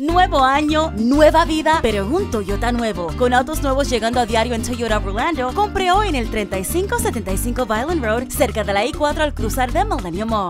Nuevo año, nueva vida, pero un Toyota nuevo. Con autos nuevos llegando a diario en Toyota Orlando, compre hoy en el 3575 Violin Road, cerca de la I-4 al cruzar de Millennium Mall.